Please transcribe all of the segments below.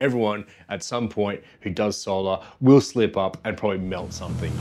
Everyone at some point who does solar will slip up and probably melt something.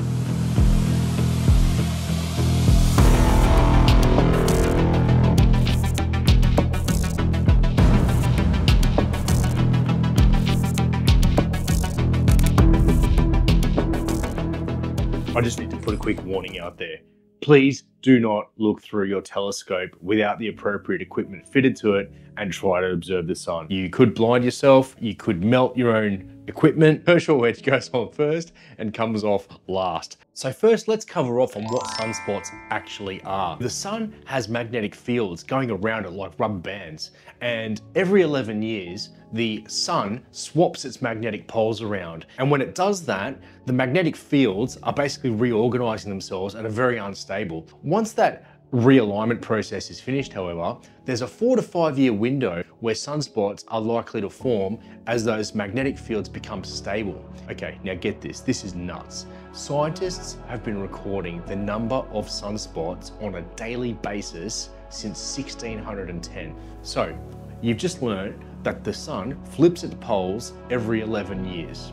I just need to put a quick warning out there. Please do not look through your telescope without the appropriate equipment fitted to it and try to observe the sun. You could blind yourself, you could melt your own equipment. Herschel wedge goes on first and comes off last. So first, let's cover off on what sunspots actually are. The sun has magnetic fields going around it like rubber bands. And every 11 years, the sun swaps its magnetic poles around. And when it does that, the magnetic fields are basically reorganizing themselves and are very unstable. Once that realignment process is finished, however, there's a four to five year window where sunspots are likely to form as those magnetic fields become stable. Okay, now get this, this is nuts. Scientists have been recording the number of sunspots on a daily basis since 1610. So, you've just learned that the sun flips its poles every 11 years.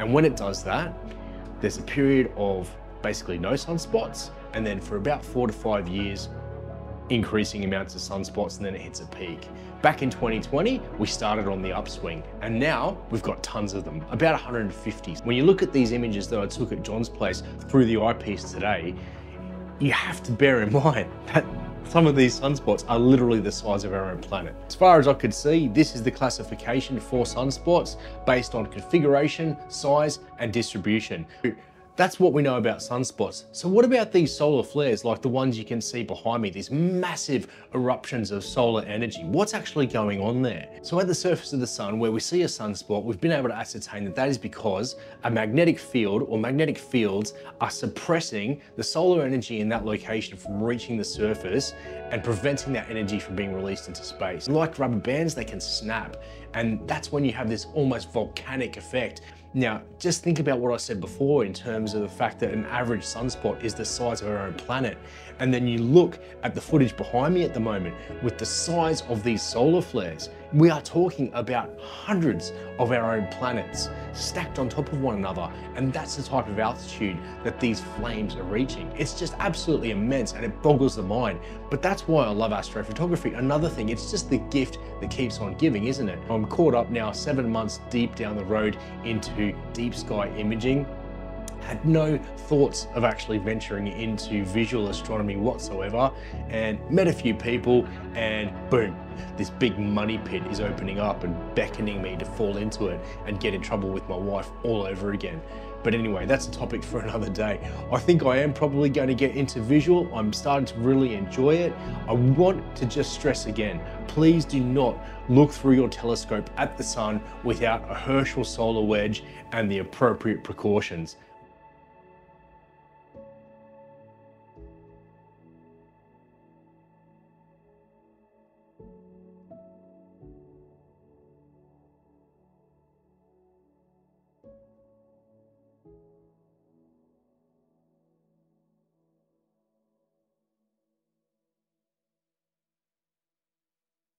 And when it does that, there's a period of basically no sunspots and then for about four to five years, increasing amounts of sunspots and then it hits a peak. Back in 2020, we started on the upswing and now we've got tons of them, about 150. When you look at these images that I took at John's place through the eyepiece today, you have to bear in mind that some of these sunspots are literally the size of our own planet. As far as I could see, this is the classification for sunspots based on configuration, size, and distribution. That's what we know about sunspots. So what about these solar flares like the ones you can see behind me, these massive eruptions of solar energy? What's actually going on there? So at the surface of the sun where we see a sunspot, we've been able to ascertain that that is because a magnetic field or magnetic fields are suppressing the solar energy in that location from reaching the surface and preventing that energy from being released into space. Like rubber bands, they can snap. And that's when you have this almost volcanic effect now, just think about what I said before in terms of the fact that an average sunspot is the size of our own planet. And then you look at the footage behind me at the moment with the size of these solar flares. We are talking about hundreds of our own planets stacked on top of one another. And that's the type of altitude that these flames are reaching. It's just absolutely immense and it boggles the mind. But that's why I love astrophotography. Another thing, it's just the gift that keeps on giving, isn't it? I'm caught up now seven months deep down the road into deep sky imaging had no thoughts of actually venturing into visual astronomy whatsoever and met a few people and boom, this big money pit is opening up and beckoning me to fall into it and get in trouble with my wife all over again. But anyway, that's a topic for another day. I think I am probably going to get into visual. I'm starting to really enjoy it. I want to just stress again, please do not look through your telescope at the sun without a Herschel solar wedge and the appropriate precautions.